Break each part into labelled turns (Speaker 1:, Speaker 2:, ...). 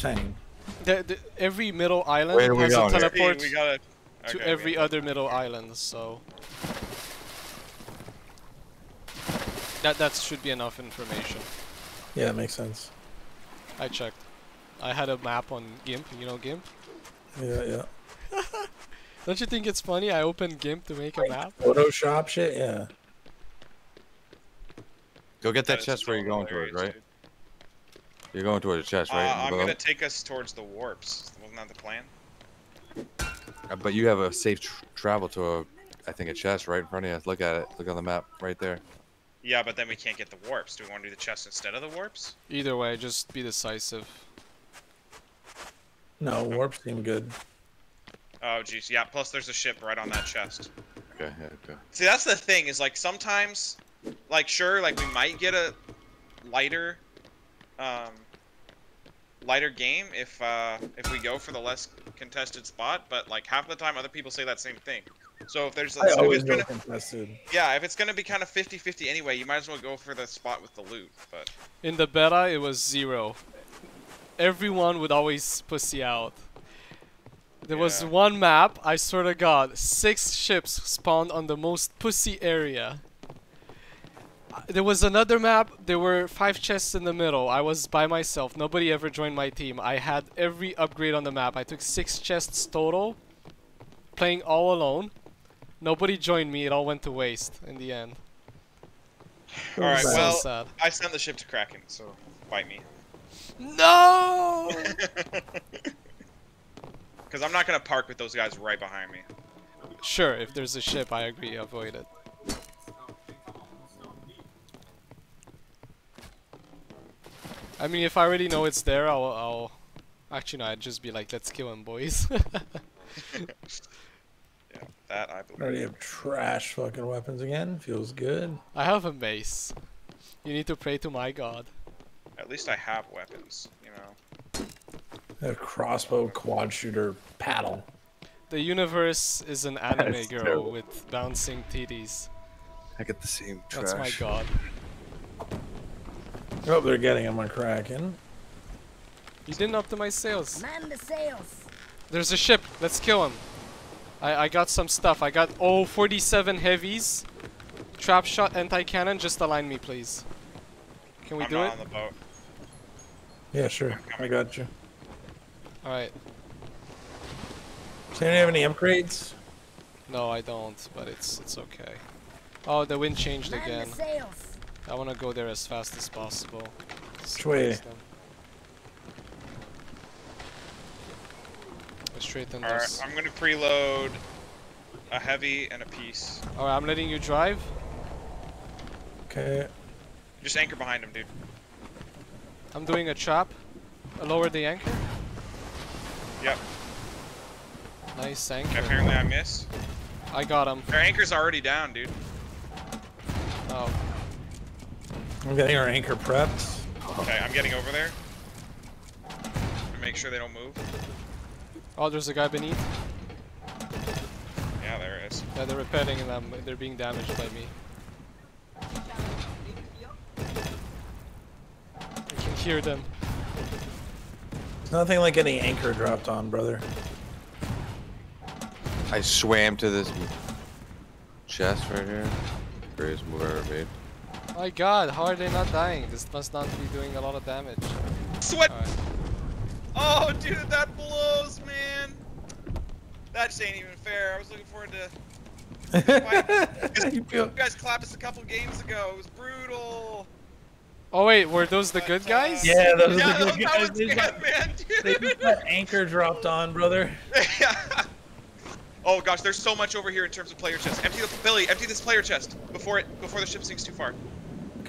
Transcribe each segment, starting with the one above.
Speaker 1: saying?
Speaker 2: The, the, every middle island
Speaker 3: Where
Speaker 2: has a
Speaker 3: going here?
Speaker 2: teleport
Speaker 4: we gotta.
Speaker 2: to every other middle island, so that that should be enough information.
Speaker 1: Yeah, that makes sense.
Speaker 2: I checked. I had a map on GIMP. You know GIMP?
Speaker 1: Yeah, yeah.
Speaker 2: Don't you think it's funny? I opened GIMP to make a map.
Speaker 1: Photoshop shit, yeah.
Speaker 3: Go get that chest where you're going
Speaker 4: totally
Speaker 3: towards, right?
Speaker 4: hilarious,
Speaker 3: You're going towards the chest, right?
Speaker 4: Uh, I'm gonna take us towards the warps. Wasn't that the plan?
Speaker 3: Uh, But you have a safe tr travel to a, I think a chest right in front of you. Look at it. Look on the map right there.
Speaker 4: Yeah, but then we can't get the warps. Do we want to do the chest instead of the warps?
Speaker 2: Either way, just be decisive.
Speaker 1: No, warps seem good.
Speaker 4: Oh, jeez. Yeah. Plus, there's a ship right on that chest.
Speaker 3: Okay, yeah, okay.
Speaker 4: See, that's the thing. Is like sometimes, like sure, like we might get a lighter, um, lighter game if uh if we go for the less contested spot. But like half the time, other people say that same thing. So if there's,
Speaker 1: I
Speaker 4: if
Speaker 1: always
Speaker 4: gonna,
Speaker 1: contested.
Speaker 4: yeah, if it's gonna be kind of 50-50 anyway, you might as well go for the spot with the loot. But
Speaker 2: In the beta, it was zero. Everyone would always pussy out. There was one map, I swear to god, six ships spawned on the most pussy area. There was another map, there were five chests in the middle. I was by myself, nobody ever joined my team. I had every upgrade on the map. I took six chests total, playing all alone. Nobody joined me, it all went to waste in the end.
Speaker 4: all right,
Speaker 2: So
Speaker 4: well,
Speaker 2: sad.
Speaker 4: I sent the ship to Kraken, so bite me.
Speaker 2: No!
Speaker 4: Because I'm not gonna park with those guys right behind me.
Speaker 2: Sure, if there's a ship, I agree, avoid it. I mean, if I already know it's there, I'll, I'll... Actually, no, I'd just be like, let's kill him, boys.
Speaker 4: Yeah, that I believe.
Speaker 1: Already have trash fucking weapons again. Feels good.
Speaker 2: I have a mace. You need to pray to my god.
Speaker 4: At least I have weapons, you know.
Speaker 1: A crossbow, quad shooter, paddle.
Speaker 2: The universe is an anime
Speaker 3: That's
Speaker 2: girl
Speaker 3: terrible.
Speaker 2: with bouncing titties.
Speaker 3: I get the same trash.
Speaker 2: That's my god.
Speaker 1: Oh, they're getting him on Kraken.
Speaker 2: You didn't optimize sails.
Speaker 5: Man the sails.
Speaker 2: There's a ship. Let's kill him. I, I got some stuff. I got oh 47 heavies. Trap shot, anti-cannon. Just align me, please. Can we
Speaker 4: I'm
Speaker 2: do
Speaker 4: not
Speaker 2: it?
Speaker 4: on the boat.
Speaker 1: Yeah, sure. I got you.
Speaker 2: Alright.
Speaker 1: Do you have any upgrades?
Speaker 2: No, I don't, but it's it's okay. Oh, the wind changed
Speaker 5: Man
Speaker 2: again.
Speaker 5: the sails.
Speaker 2: I want to go there as fast as possible.
Speaker 1: Which way?
Speaker 2: Surprise them. Let's straighten
Speaker 4: Alright,
Speaker 2: this.
Speaker 4: I'm gonna preload a heavy and a piece.
Speaker 2: Alright, I'm letting you drive.
Speaker 1: Okay.
Speaker 4: Just anchor behind him, dude.
Speaker 2: I'm doing a chop. Uh, lower the anchor.
Speaker 4: Yep.
Speaker 2: Nice
Speaker 4: Okay,
Speaker 2: anchor.
Speaker 4: apparently I missed.
Speaker 2: I got him.
Speaker 4: Our anchor's already down, dude.
Speaker 2: Oh,
Speaker 1: I'm getting our anchor prepped.
Speaker 4: Okay, I'm getting over there. Make sure they don't move.
Speaker 2: oh, there's a guy beneath.
Speaker 4: Yeah, there is. it is.
Speaker 2: Yeah, they're repelling and um, they're being damaged by me. I can hear them.
Speaker 1: It's nothing like any anchor dropped on, brother.
Speaker 3: I swam to this chest right here. Greatest move I ever made.
Speaker 2: My god, how are they not dying? This must not be doing a lot of damage.
Speaker 4: Sweat!
Speaker 2: Alright.
Speaker 4: Oh, dude, that blows, man! That just ain't even fair. I was looking forward to...
Speaker 1: you
Speaker 4: You guys clapped us a couple games ago. It was brutal.
Speaker 2: Oh wait, were those the good guys?
Speaker 1: Yeah, those
Speaker 4: yeah,
Speaker 1: are the
Speaker 4: that,
Speaker 1: good
Speaker 4: that
Speaker 1: guys.
Speaker 4: was
Speaker 1: They
Speaker 4: good,
Speaker 1: got,
Speaker 4: man,
Speaker 1: they
Speaker 4: dude.
Speaker 1: got anchor dropped on, brother.
Speaker 4: oh gosh, there's so much over here in terms of player chest. Empty the Billy, empty this player chest before it before the ship sinks too far.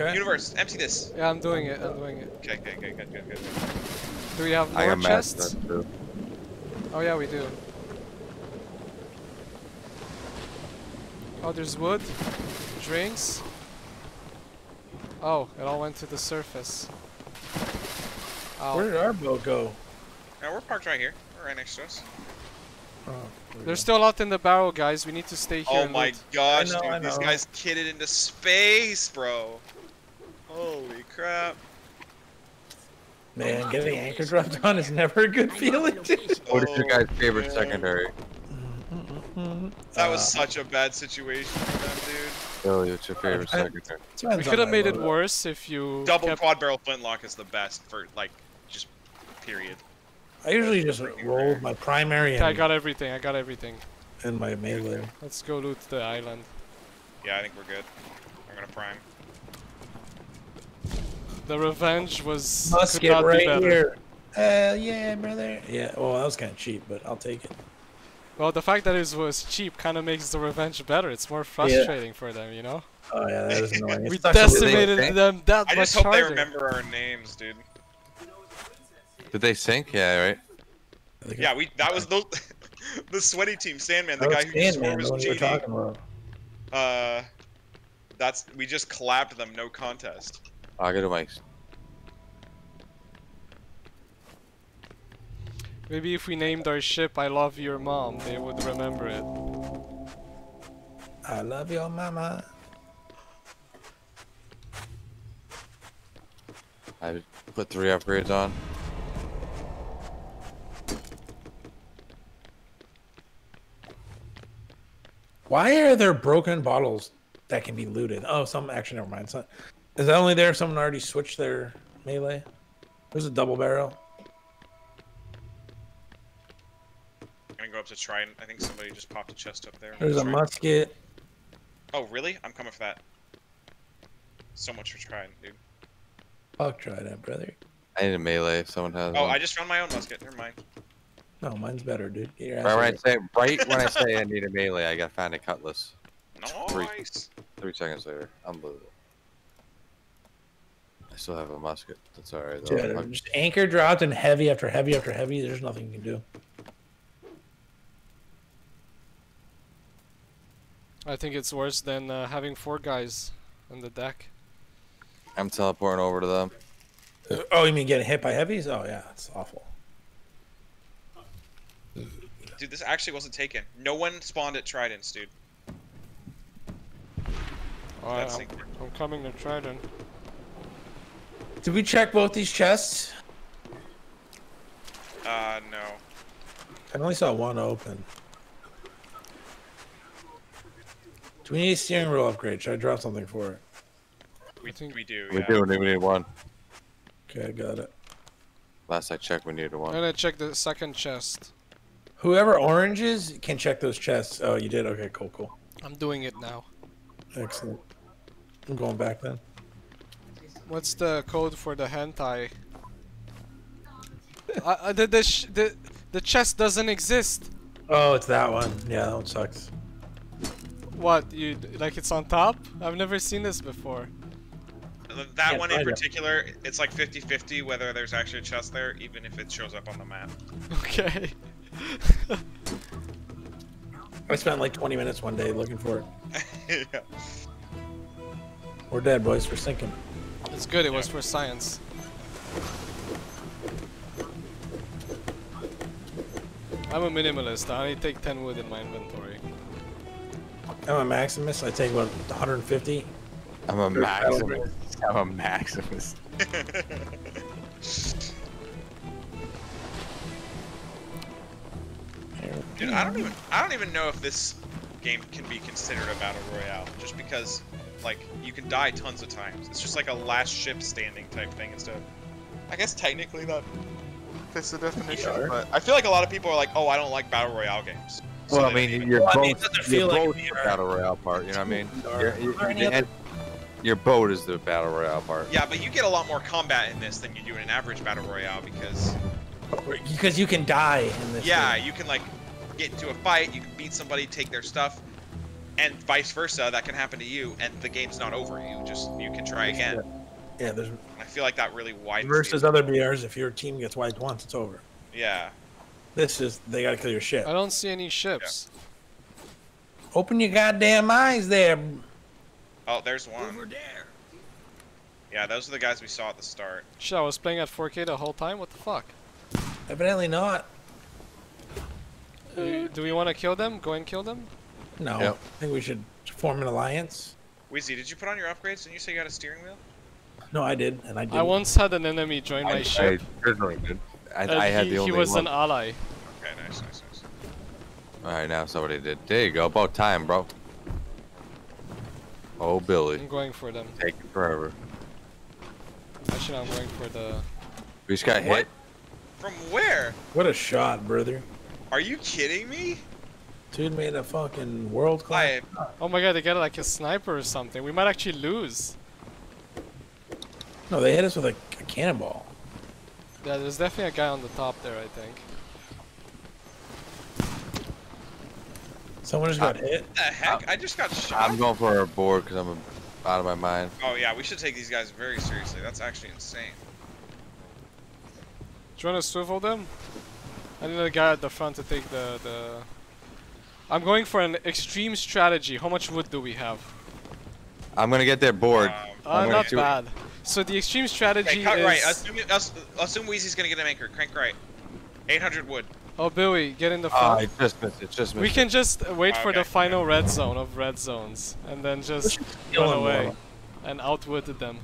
Speaker 1: Okay.
Speaker 4: Universe, empty this.
Speaker 2: Yeah, I'm doing it. I'm doing it.
Speaker 4: Okay, good, good, good, good, good. good.
Speaker 2: Do we have more chests? Oh yeah, we do. Oh, there's wood, drinks. Oh, it all went to the surface. Ow.
Speaker 1: Where did our boat go?
Speaker 4: Now we're parked right here. We're right next to us.
Speaker 1: Oh, there we
Speaker 2: There's still a lot in the barrel, guys. We need to stay here.
Speaker 4: Oh
Speaker 2: and
Speaker 4: my
Speaker 2: loot.
Speaker 4: gosh,
Speaker 1: know,
Speaker 4: dude, these guys kitted into space, bro. Holy crap.
Speaker 1: Man, getting anchor dropped on is never a good feeling.
Speaker 3: What is your
Speaker 4: Oh,
Speaker 3: guys' favorite
Speaker 4: man.
Speaker 3: secondary?
Speaker 4: That was
Speaker 1: Uh,
Speaker 4: such a bad situation for them, dude.
Speaker 3: Billy, what's your favorite
Speaker 1: I-
Speaker 3: secondary?
Speaker 2: We could have made it worse if you
Speaker 4: Double
Speaker 2: kept-
Speaker 4: quad barrel flintlock is the best for like just period.
Speaker 1: I usually just roll my primary
Speaker 2: Okay, I got everything. I got everything.
Speaker 1: and my melee.
Speaker 2: Let's go loot the island.
Speaker 4: Yeah, I think we're good. I'm gonna prime.
Speaker 2: The revenge was could
Speaker 1: Musket
Speaker 2: not be
Speaker 1: right
Speaker 2: better.
Speaker 1: here. Hell yeah, brother. Yeah, well, that was kind of cheap, but I'll take it.
Speaker 2: Well, the fact that it was cheap kind of makes the revenge better. It's more frustrating for them, you know.
Speaker 1: Oh yeah, that is annoying.
Speaker 2: We
Speaker 1: sucks a little-
Speaker 2: decimated
Speaker 3: think?
Speaker 2: them that
Speaker 4: I
Speaker 2: much
Speaker 4: just hope they remember our names, dude.
Speaker 3: Did they sink? Yeah, right.
Speaker 4: Yeah, we that was the the sweaty team Sandman, the guy
Speaker 1: was
Speaker 4: who swore
Speaker 1: Sandman,
Speaker 4: was
Speaker 1: the one
Speaker 4: GD. Uh, that's we just clapped them, no contest.
Speaker 3: I'll go to.
Speaker 2: Maybe if we named our ship "I Love Your Mom," they would remember it.
Speaker 1: I love your mama.
Speaker 3: I put three upgrades on.
Speaker 1: Why are there broken bottles that can be looted? Oh, some actually never mind. It's not, is that only there if someone already switched their melee? There's a double barrel.
Speaker 4: I'm gonna go up to Trident. I think somebody just popped a chest up there.
Speaker 1: There's a
Speaker 4: Trident.
Speaker 1: musket.
Speaker 4: Oh, really? I'm coming for that. So much for Trident, dude.
Speaker 1: Fuck, try that, brother.
Speaker 3: I need a melee. If someone has
Speaker 4: Oh,
Speaker 3: one.
Speaker 4: I just found my own musket. Never mind.
Speaker 1: No, mine's better, dude. Get your ass
Speaker 3: Right when I say right when I say I need a melee, I gotta find a cutlass. Three.
Speaker 4: Nice.
Speaker 3: Three seconds later, unbelievable. I still have a musket. That's alright though.
Speaker 1: here. Dude, just anchor dropped and heavy after heavy after heavy. There's nothing you can do.
Speaker 2: I think it's worse than uh, having four guys on the deck.
Speaker 3: I'm teleporting over to them.
Speaker 1: Oh, you mean getting hit by heavies? Oh yeah, it's awful.
Speaker 4: Dude, this actually wasn't taken. No one spawned at Tridents, dude.
Speaker 2: Oh,
Speaker 4: That's
Speaker 2: I'm, I'm coming to Trident.
Speaker 1: Did we check both these chests?
Speaker 4: Uh, no.
Speaker 1: I only saw one open. Do we need a steering wheel upgrade? Should I drop something for it?
Speaker 4: We,
Speaker 2: think-
Speaker 4: we do,
Speaker 3: We
Speaker 4: yeah.
Speaker 3: do. We need one.
Speaker 1: Okay, I got it.
Speaker 3: Last I checked, we needed one.
Speaker 2: I'm gonna check the second chest.
Speaker 1: Whoever oranges can check those chests. Oh, you did? Okay, cool, cool.
Speaker 2: I'm doing it now.
Speaker 1: Excellent. I'm going back then.
Speaker 2: What's the code for the hentai? uh, uh, the, the, sh the the chest doesn't exist.
Speaker 1: Oh, it's that one. Yeah, that one sucks.
Speaker 2: What you like? It's on top? I've never seen this before.
Speaker 4: That
Speaker 1: Yeah,
Speaker 4: one in
Speaker 1: find it.
Speaker 4: particular, it's like 50-50 whether there's actually a chest there, even if it shows up on the map.
Speaker 2: Okay.
Speaker 1: I spent like 20 minutes one day looking for it.
Speaker 4: yeah.
Speaker 1: We're dead, boys. We're sinking.
Speaker 2: It's good. It was for science. I'm a minimalist. I only take 10 wood in my inventory.
Speaker 1: I'm a Maximus. I take about 150.
Speaker 3: I'm a
Speaker 1: Third battle
Speaker 3: Maximus. I'm a Maximus.
Speaker 4: Dude, I don't even I don't even know if this game can be considered a battle royale, just because like you can die tons of times. It's just like a last ship standing type thing instead. Of, I guess technically that fits the definition,
Speaker 1: Sure.
Speaker 4: but I feel like a lot of people are like, oh, I don't like battle royale games. So
Speaker 3: Well, I mean,
Speaker 4: don't even-
Speaker 3: your
Speaker 1: Well, I
Speaker 3: boat,
Speaker 1: mean, it doesn't
Speaker 3: your
Speaker 1: like
Speaker 3: boat's the battle royale part. You know what I mean?
Speaker 1: Are-
Speaker 3: Your, your,
Speaker 1: are there any
Speaker 3: the
Speaker 1: other-
Speaker 3: your boat is the battle royale part.
Speaker 4: yeah, but you get a lot more combat in this than you do in an average battle royale because
Speaker 1: Because you can die in this.
Speaker 4: yeah,
Speaker 1: game.
Speaker 4: you can like get into a fight, you can beat somebody, take their stuff, and vice versa. That can happen to you, and the game's not over. You just you can try again.
Speaker 1: Yeah, there's
Speaker 4: I feel like that really widens.
Speaker 1: versus
Speaker 4: the-
Speaker 1: other BRs. If your team gets wiped once, it's over.
Speaker 4: Yeah.
Speaker 1: This is they gotta kill your ship.
Speaker 2: I don't see any ships.
Speaker 1: Open your goddamn eyes there.
Speaker 4: Oh, there's one. Over there. Yeah, those are the guys we saw at the start.
Speaker 2: Shit, I was playing at 4K the whole time. What the fuck?
Speaker 1: Evidently not.
Speaker 2: Do, do we want to kill them? Go and kill them?
Speaker 1: No.
Speaker 3: Yep.
Speaker 1: I think we should form an alliance.
Speaker 4: Weezy, did you put on your upgrades? Didn't you say you got a steering wheel?
Speaker 1: No, I did, and I did.
Speaker 2: I once had an enemy join my
Speaker 3: I
Speaker 2: ship.
Speaker 3: certainly did. I,
Speaker 2: and
Speaker 3: I had
Speaker 2: he,
Speaker 3: the only
Speaker 2: he was
Speaker 3: one.
Speaker 2: an ally.
Speaker 4: Okay, nice, nice, nice.
Speaker 3: All right, now somebody did. There you go. About time, bro. Oh, Billy,
Speaker 2: I'm going for them.
Speaker 3: taking forever.
Speaker 2: Actually, I'm going for the.
Speaker 3: We just got
Speaker 4: What?
Speaker 3: hit.
Speaker 4: From where?
Speaker 1: What a shot, brother!
Speaker 4: Are you kidding me?
Speaker 1: Dude made a fucking world class.
Speaker 2: Oh my god, they got like a sniper or something. We might actually lose.
Speaker 1: No, they hit us with a, a cannonball.
Speaker 2: Yeah, there's definitely a guy on the top there, I think.
Speaker 1: Someone just got hit.
Speaker 4: what the heck? I just got shot.
Speaker 3: I'm going for a board because I'm out of my mind.
Speaker 4: Oh yeah, we should take these guys very seriously. That's actually insane.
Speaker 2: Do you want to swivel them? I need a guy at the front to take the the. I'm going for an extreme strategy. How much wood do we have?
Speaker 3: I'm gonna get their board.
Speaker 4: Um,
Speaker 2: Uh, not
Speaker 3: do it.
Speaker 2: bad. So the extreme strategy
Speaker 4: okay, cut
Speaker 2: is.
Speaker 4: right. Assume, ass- assume Weezy's gonna get an anchor. Crank right. 800 wood.
Speaker 2: Oh, Billy, get in the
Speaker 3: Ah,
Speaker 2: front.
Speaker 3: it just missed. It just missed.
Speaker 2: we can just wait for the final red zone of red zones, and then just
Speaker 1: Kill
Speaker 2: run away
Speaker 1: bro.
Speaker 2: and outwit them.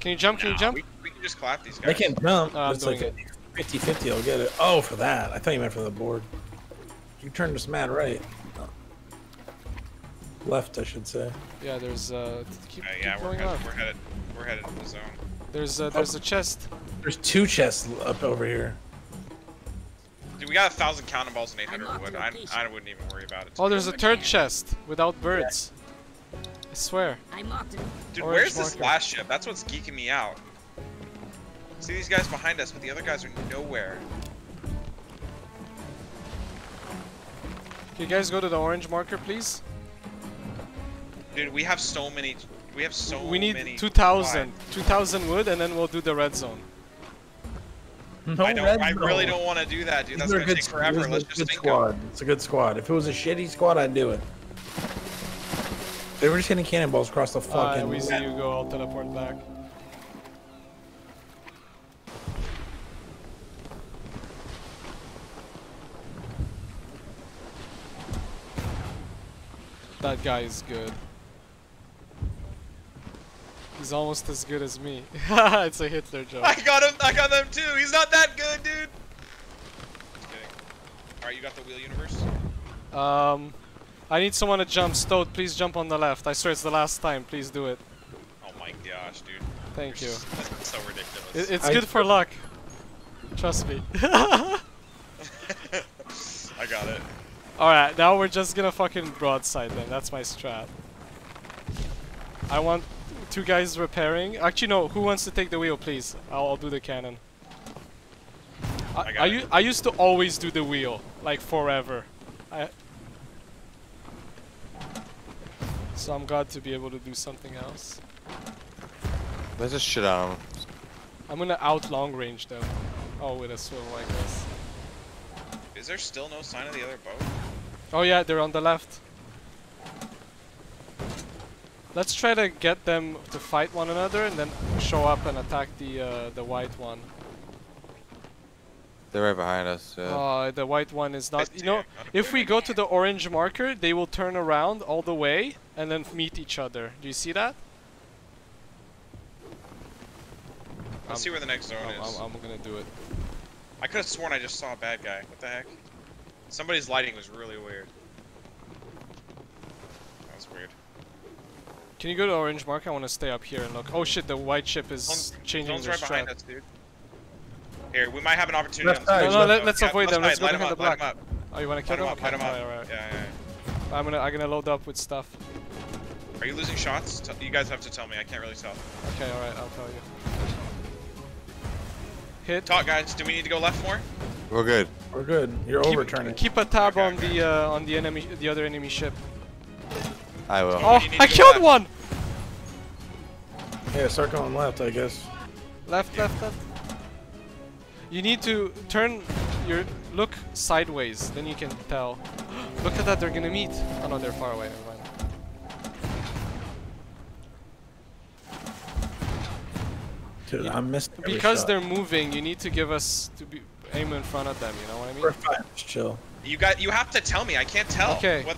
Speaker 2: Can you jump? Can you jump?
Speaker 4: We, we can just clap these
Speaker 1: They
Speaker 4: guys.
Speaker 1: can jump.
Speaker 2: No, I'm
Speaker 1: it's like
Speaker 2: doing
Speaker 1: a 50 50 I'll get it. Oh, for that. I thought you meant for the board. You turned this mad right. Left, I should say.
Speaker 2: Yeah, there's uh. Keep,
Speaker 4: Uh,
Speaker 2: keep
Speaker 4: we're
Speaker 2: going
Speaker 4: headed,
Speaker 2: left.
Speaker 4: we're headed. We're headed to the zone.
Speaker 2: There's uh, there's a chest.
Speaker 1: There's two chests up over here.
Speaker 4: Dude, we got a thousand cannonballs and 800 wood. I. I wouldn't even worry about it.
Speaker 2: Oh, there's a third chest without birds. I swear.
Speaker 5: I marked it.
Speaker 4: Dude,
Speaker 2: Orange
Speaker 4: where's this
Speaker 2: marker.
Speaker 4: last ship? That's what's geeking me out. See these guys behind us, but the other guys are nowhere.
Speaker 2: Can you guys go to the orange marker, please?
Speaker 4: Dude, we have so many. We have so many.
Speaker 2: we need
Speaker 4: many.
Speaker 2: 2,000. 2,000 wood, and then we'll do the red zone.
Speaker 1: No
Speaker 4: I
Speaker 1: red
Speaker 4: I really
Speaker 1: zone.
Speaker 4: don't want to do that, dude.
Speaker 1: These
Speaker 4: That's gonna take forever. Let's
Speaker 1: a
Speaker 4: just
Speaker 1: good
Speaker 4: think
Speaker 1: squad.
Speaker 4: of.
Speaker 1: It's a good squad. If it was a shitty squad, I'd do it. They were just hitting cannonballs across the fucking.
Speaker 2: Uh,
Speaker 1: we
Speaker 2: see you go. I'll teleport back. That guy is good. He's almost as good as me. it's a Hitler joke.
Speaker 4: I got him. I got them too. He's not that good, dude. Just. All right, you got the wheel universe.
Speaker 2: Um, I need someone to jump. Stoat, please jump on the left. I swear it's the last time. Please do it.
Speaker 4: Oh my gosh, dude.
Speaker 2: Thank you.
Speaker 4: You're s- This so ridiculous.
Speaker 2: It, it's
Speaker 1: I-
Speaker 2: good for luck. Trust me.
Speaker 4: I got it.
Speaker 2: Alright, now we're just gonna fucking broadside them. That's my strat. I want two guys repairing. Actually, no. Who wants to take the wheel, please? I'll, I'll do the cannon. I,
Speaker 4: I got
Speaker 2: I,
Speaker 4: it.
Speaker 2: u- I used to always do the wheel, like forever. I. So I'm glad to be able to do something else.
Speaker 3: Let's just shit out them.
Speaker 2: I'm gonna out long range them. Oh, with a swivel like this.
Speaker 4: Is there still no sign of the other boat?
Speaker 2: Oh yeah, they're on the left. Let's try to get them to fight one another and then show up and attack the uh, the white one.
Speaker 3: They're right behind us. Yeah.
Speaker 2: Uh, the white one is not. You know, if we go to the orange marker, they will turn around all the way and then meet each other. Do you see that?
Speaker 4: Let's
Speaker 2: Um,
Speaker 4: see where the next zone
Speaker 2: I'm,
Speaker 4: is.
Speaker 2: I'm, I'm gonna do it.
Speaker 4: I could have sworn I just saw a bad guy. What the heck? Somebody's lighting was really weird. That was weird.
Speaker 2: Can you go to orange marker? I want to stay up here and look. Oh shit, the white ship is
Speaker 4: Zone's-
Speaker 2: changing
Speaker 4: Zone's
Speaker 2: their
Speaker 4: right behind us, dude. Here, we might have an opportunity
Speaker 1: Left
Speaker 4: on
Speaker 1: side,
Speaker 2: No, no, let, let's
Speaker 4: Yeah,
Speaker 2: avoid them. Let's
Speaker 4: side,
Speaker 2: go behind the
Speaker 4: up, light 'em
Speaker 2: black.
Speaker 4: up.
Speaker 2: Oh, you want to kill
Speaker 4: Light 'em
Speaker 2: them?
Speaker 4: up, light
Speaker 2: Okay,
Speaker 4: 'em up.
Speaker 2: alright, alright.
Speaker 4: Yeah, yeah, yeah.
Speaker 2: I'm gonna I'm gonna load up with stuff.
Speaker 4: Are you losing shots? T- you guys have to tell me. I can't really tell.
Speaker 2: Okay, alright, I'll tell you. Hit.
Speaker 4: Talk, guys. Do we need to go left more?
Speaker 3: We're good.
Speaker 1: We're good. You're
Speaker 2: keep,
Speaker 1: overturning.
Speaker 2: Keep a tab
Speaker 4: Okay,
Speaker 2: on
Speaker 4: okay.
Speaker 2: the uh, on the enemy, the other enemy ship.
Speaker 3: I will.
Speaker 2: Oh, I killed
Speaker 4: left.
Speaker 2: one.
Speaker 1: Yeah, start going left, I guess.
Speaker 2: Left, left, left. You need to turn your look sideways, then you can tell. look at that, they're gonna meet. Oh no, they're far away. Never mind.
Speaker 1: Dude, I missed every
Speaker 2: Because
Speaker 1: shot.
Speaker 2: they're moving, you need to give us to be aim in front of them. You know what I mean?
Speaker 1: We're fine. Just chill.
Speaker 4: You got. You have to tell me. I can't tell.
Speaker 2: Okay.
Speaker 4: What?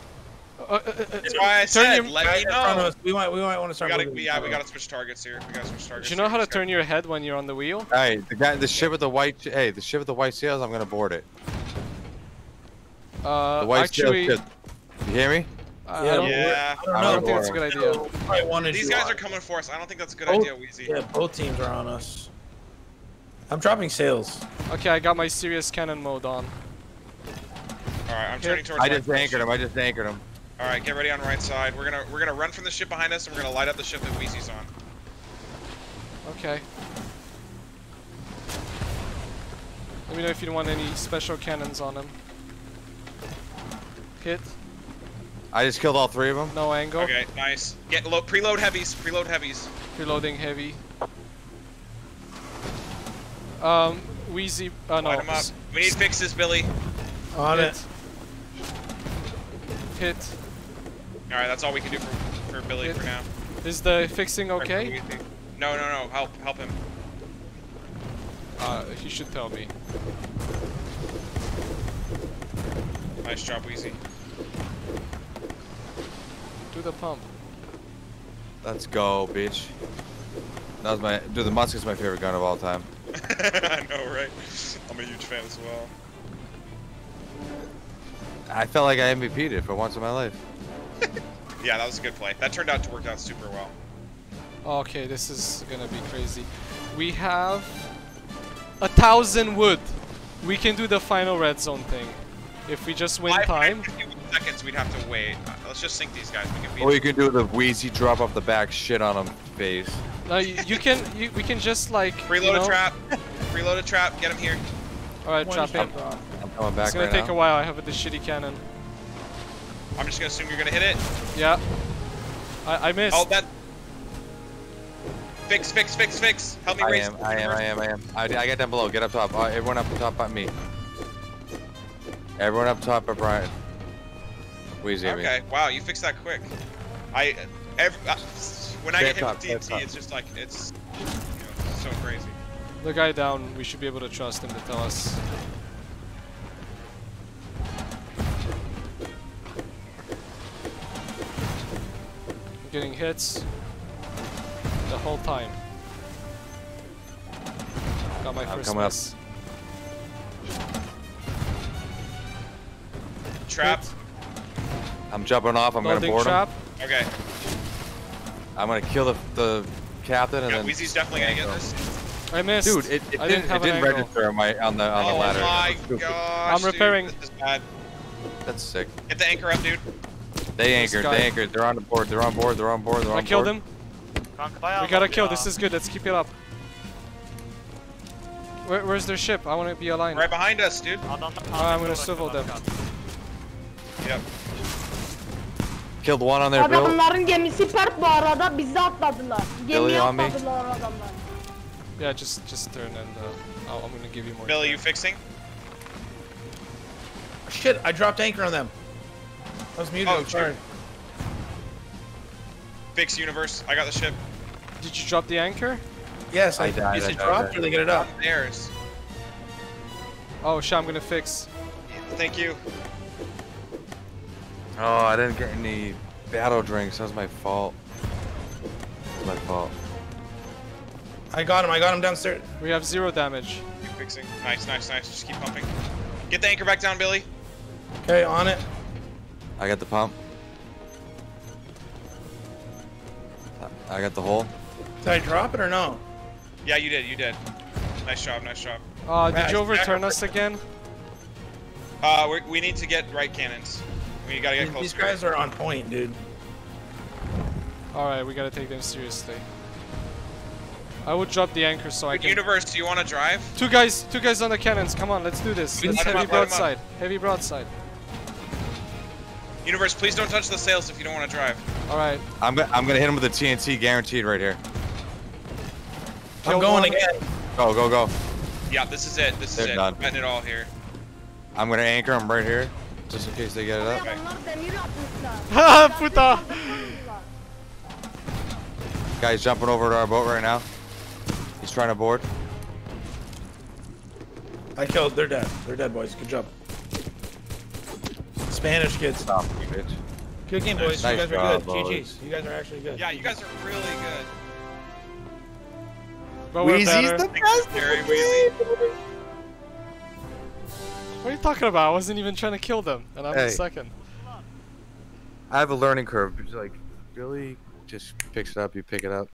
Speaker 2: uh, uh, uh,
Speaker 4: That's why I
Speaker 2: turn
Speaker 4: said,
Speaker 2: your-
Speaker 4: let me
Speaker 1: in front of
Speaker 4: know.
Speaker 1: us, We might, we might want to
Speaker 4: We
Speaker 1: start.
Speaker 4: gotta,
Speaker 1: moving.
Speaker 4: yeah, we gotta switch targets here. We gotta switch targets.
Speaker 2: Do you know
Speaker 4: here.
Speaker 2: how to turn your head when you're on the wheel?
Speaker 3: Hey, the guy, the ship with the white. Hey, the ship with the white sails. I'm gonna board it.
Speaker 2: Uh,
Speaker 3: The white
Speaker 2: actually,
Speaker 3: sails. ship. You hear me?
Speaker 2: I, I
Speaker 1: Yeah,
Speaker 2: don't,
Speaker 4: Yeah.
Speaker 1: I don't
Speaker 2: I don't think it's a good idea.
Speaker 1: So, probably
Speaker 4: These guys are coming for us. I don't think that's a good
Speaker 1: Oh,
Speaker 4: idea, Weezy.
Speaker 1: Yeah, both teams are on us. I'm dropping sails.
Speaker 2: Okay, I got my serious cannon mode on.
Speaker 4: All right, I'm
Speaker 2: Here.
Speaker 4: turning towards.
Speaker 3: I just
Speaker 4: for
Speaker 3: anchored him. I just anchored him.
Speaker 4: All right, get ready on right side. We're gonna we're gonna run from the ship behind us, and we're gonna light up the ship that Weezy's on.
Speaker 2: Okay. Let me know if you want any special cannons on him. Hit,
Speaker 3: I just killed all three of them.
Speaker 2: no angle,
Speaker 4: Okay, nice. Get load preload heavies. Preload heavies.
Speaker 2: reloading heavy. Um, Weezy, uh, no.
Speaker 4: Light them up.
Speaker 2: s-
Speaker 4: We need fixes, Billy.
Speaker 1: On
Speaker 2: hit.
Speaker 1: it.
Speaker 2: Hit.
Speaker 4: All right, that's all we can do for, for Billy
Speaker 2: Hit.
Speaker 4: for now.
Speaker 2: Is the fixing okay?
Speaker 4: No, no, no. Help, help him.
Speaker 2: Uh, he should tell me.
Speaker 4: Nice job, Weezy.
Speaker 2: Do the pump.
Speaker 3: Let's go, bitch. That was my dude. The musket's my favorite gun of all time.
Speaker 4: I know, right? I'm a huge fan as well.
Speaker 3: I felt like I MVP'd it for once in my life.
Speaker 4: Yeah, that was a good play. That turned out to work out super well.
Speaker 2: Okay, this is gonna be crazy. We have a thousand wood. We can do the final red zone thing. If we just win
Speaker 4: Five
Speaker 2: time.
Speaker 4: minutes, 51 seconds, we'd have to wait. Uh, Let's just sink these guys. We can beat
Speaker 3: Or you
Speaker 4: them.
Speaker 3: can do the Weezy drop off the back, shit on him face.
Speaker 2: No, you, you can. You, we can just like.
Speaker 4: Reload
Speaker 2: you know,
Speaker 4: a trap. Reload a trap. Get him here.
Speaker 2: All right,
Speaker 1: One
Speaker 2: trap
Speaker 1: shot
Speaker 2: him.
Speaker 1: drop.
Speaker 3: I'm coming back
Speaker 2: It's gonna
Speaker 3: right
Speaker 2: take
Speaker 3: now.
Speaker 2: a while. I have the shitty cannon.
Speaker 4: I'm just gonna assume you're gonna hit it.
Speaker 2: Yeah. I, I missed.
Speaker 4: Oh, that. Fix, fix, fix, fix. Help me
Speaker 3: I
Speaker 4: raise.
Speaker 3: am, I am, I am, I am. I, I got down below. Get up top. Uh, everyone up top but me. Everyone up top but Brian. Weezy at me.
Speaker 4: Okay. Wow, you fixed that quick. I. Every, uh, when I get hit
Speaker 3: up
Speaker 4: with
Speaker 3: top, stay up
Speaker 4: it's just like it's. You know, so crazy.
Speaker 2: The guy down. We should be able to trust him to tell us. I'm getting hits the whole time. Got my
Speaker 3: I'm
Speaker 2: first
Speaker 3: coming up.
Speaker 2: miss.
Speaker 4: Trap.
Speaker 2: Hit.
Speaker 3: I'm jumping off. I'm
Speaker 2: Loading
Speaker 3: gonna board
Speaker 2: trap.
Speaker 3: him.
Speaker 4: Okay.
Speaker 3: I'm gonna kill the, the captain and
Speaker 4: Yeah,
Speaker 3: then.
Speaker 4: Weezy's definitely gonna get this.
Speaker 2: I missed.
Speaker 3: Dude, it, it
Speaker 2: I
Speaker 3: didn't,
Speaker 2: didn't
Speaker 3: it didn't
Speaker 2: angle.
Speaker 3: register on my on the on
Speaker 4: oh
Speaker 3: the
Speaker 4: ladder.
Speaker 3: Oh my
Speaker 4: gosh!
Speaker 2: I'm
Speaker 4: dude,
Speaker 2: repairing.
Speaker 4: This is bad.
Speaker 3: That's sick.
Speaker 4: Get the anchor up, dude.
Speaker 3: They
Speaker 2: This
Speaker 3: anchored.
Speaker 2: guy-
Speaker 3: They anchored. They're on the board. They're on board. They're on board. They're on board.
Speaker 2: I killed
Speaker 3: board.
Speaker 2: him. We gotta kill. This is good. Let's keep it up. Where, where's their ship? I want to be aligned.
Speaker 4: Right behind us, dude.
Speaker 2: Uh, I'm gonna swivel them.
Speaker 4: Yep.
Speaker 3: Killed one on their bill.
Speaker 5: Adamların gemisi pert bu arada bizi atladılar.
Speaker 3: Billy on me.
Speaker 5: atladılar adamlar.
Speaker 2: Yeah, just just turn and uh, I'll, I'm gonna give you more.
Speaker 4: Billy,
Speaker 2: time.
Speaker 4: you fixing?
Speaker 1: Shit, I dropped anchor on them. I was muted.
Speaker 4: Oh,
Speaker 1: I'm sorry.
Speaker 4: Fix universe. I got the ship.
Speaker 2: Did you drop the anchor?
Speaker 1: Yes,
Speaker 3: I
Speaker 1: I,
Speaker 3: died,
Speaker 1: Is
Speaker 3: I
Speaker 1: it
Speaker 3: died,
Speaker 1: dropped
Speaker 3: I
Speaker 1: or they get it up?
Speaker 4: Theirs.
Speaker 2: Oh shit! I'm gonna fix.
Speaker 4: Thank you.
Speaker 3: Oh, I didn't get any battle drinks. That was my fault. That's my fault.
Speaker 1: I got him. I got him downstairs.
Speaker 2: We have zero damage.
Speaker 4: You fixing? Nice, nice, nice. Just keep pumping. Get the anchor back down, Billy.
Speaker 1: Okay, on it.
Speaker 3: I got the pump. I got the hole.
Speaker 1: Did I drop it or no?
Speaker 4: Yeah, you did. You did. Nice job. Nice job.
Speaker 2: Uh, did
Speaker 1: Right,
Speaker 2: you overturn us again?
Speaker 4: Uh, we we need to get right cannons. We gotta get
Speaker 1: These,
Speaker 4: close.
Speaker 1: these guys are on point, dude.
Speaker 2: All right, we gotta take them seriously. I would drop the anchor so I can.
Speaker 4: Universe, do you want to drive?
Speaker 2: Two guys, two guys on the cannons. Come on, let's do this. Let's
Speaker 4: Light 'em
Speaker 2: heavy
Speaker 4: up, light 'em up.
Speaker 2: broadside. Heavy broadside.
Speaker 4: Universe, please don't touch the sails if you don't want to drive.
Speaker 2: All right.
Speaker 3: I'm gonna I'm gonna hit him with the TNT guaranteed right here.
Speaker 1: I'm
Speaker 2: Kill
Speaker 1: going
Speaker 2: one.
Speaker 1: again.
Speaker 3: Go go go.
Speaker 4: Yeah, this is it. This is
Speaker 3: They're
Speaker 4: it.
Speaker 3: done.
Speaker 4: We're Getting it all here.
Speaker 3: I'm gonna anchor him right here, just in case they get it up.
Speaker 5: Adamlar demir atmışlar.
Speaker 2: Ha puta.
Speaker 3: Guy's jumping over to our boat right now. He's trying to board.
Speaker 1: I killed. They're dead. They're dead, boys. Good job. Spanish kids.
Speaker 3: Stop, you bitch.
Speaker 1: Good game, boys.
Speaker 3: Nice
Speaker 1: you guys are good.
Speaker 3: boys.
Speaker 1: GG's. You guys are actually good.
Speaker 4: Yeah, you guys are really good.
Speaker 2: But we're
Speaker 3: the best.
Speaker 4: Very Weezy.
Speaker 2: What are you talking about? I wasn't even trying to kill them, and I'm
Speaker 3: Hey.
Speaker 2: second.
Speaker 3: I have a learning curve. It's like Billy just picks it up, you pick it up.